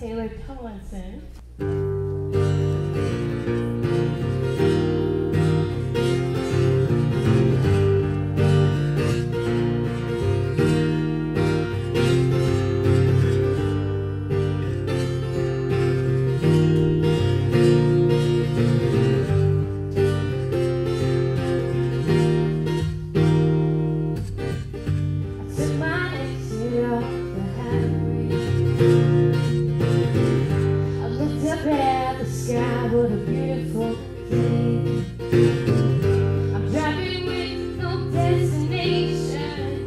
Taylor Tumlinson. the sky, what a beautiful thing. I'm driving with no destination,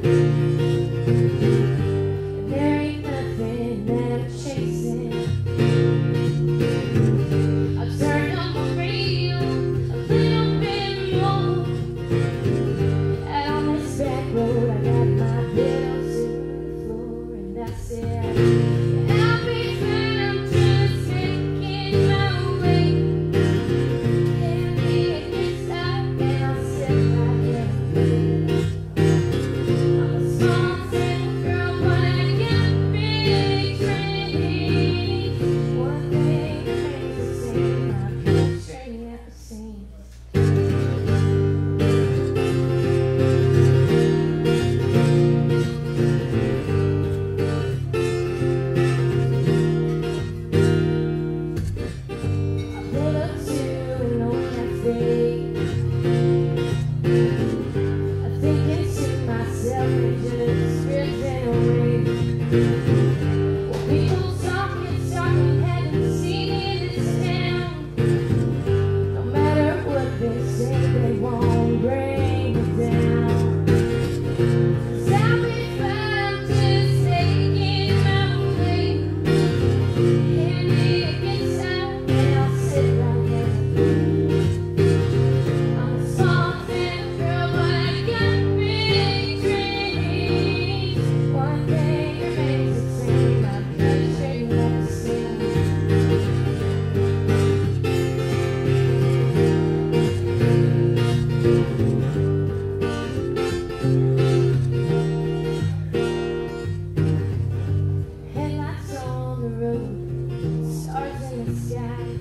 and there ain't nothing that I'm chasing. I've turned on the radio a little bit more. and on this back road, I got my pedal to the floor, and that's it. they won't break. Are and the sky.